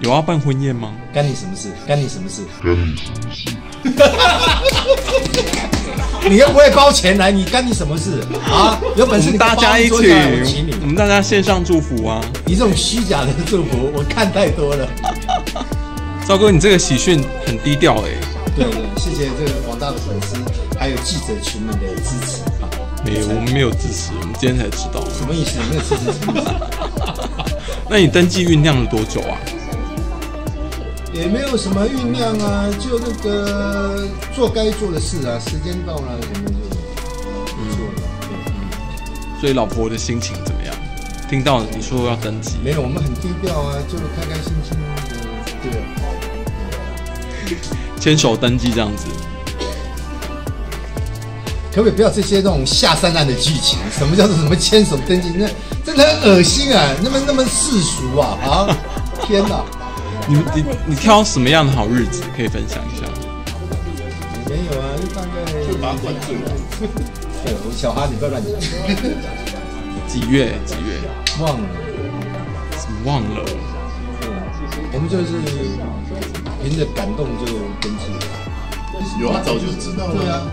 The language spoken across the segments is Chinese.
有要办婚宴吗？干你什么事？干你什么事？你又不会包钱来，你干你什么事啊？有本事你大家一起，我们大家线上祝福啊！你这种虚假的祝福，我看太多了。赵哥，你这个喜讯很低调哎。对对，谢谢这个广大的粉丝还有记者群们的支持啊！没有，我们没有支持，我们今天才知道。什么意思？没有支持什么意思？那你登记酝酿了多久啊？也没有什么酝酿啊，就那个做该做的事啊，时间到了我们就做了。嗯，所以老婆的心情怎么样？听到你说要登记，没有，我们很低调啊，就开开心心的，对。牵手登记这样子，可不可以不要这些那种下三滥的剧情？什么叫做什么牵手登记？那真的很恶心啊！那么那么世俗啊啊！天哪！你你你挑什么样的好日子可以分享一下？没有啊，就大概就把管住了。对，小哈，你不要乱讲。几月？几月？忘了？怎么忘了？我们就是凭着感动就登记。有啊，早就知道了。对啊，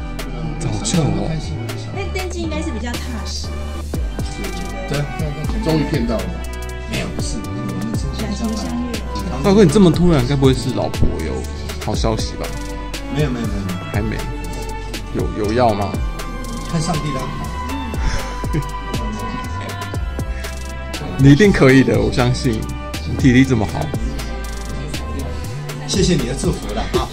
早就哦。那登记应该是比较踏实。对，终于骗到了。大哥，你这么突然，该不会是老婆有好消息吧？没有没有没有，还没。有有要吗？看上帝的安排。你一定可以的，我相信。你体力这么好。谢谢你的祝福了啊。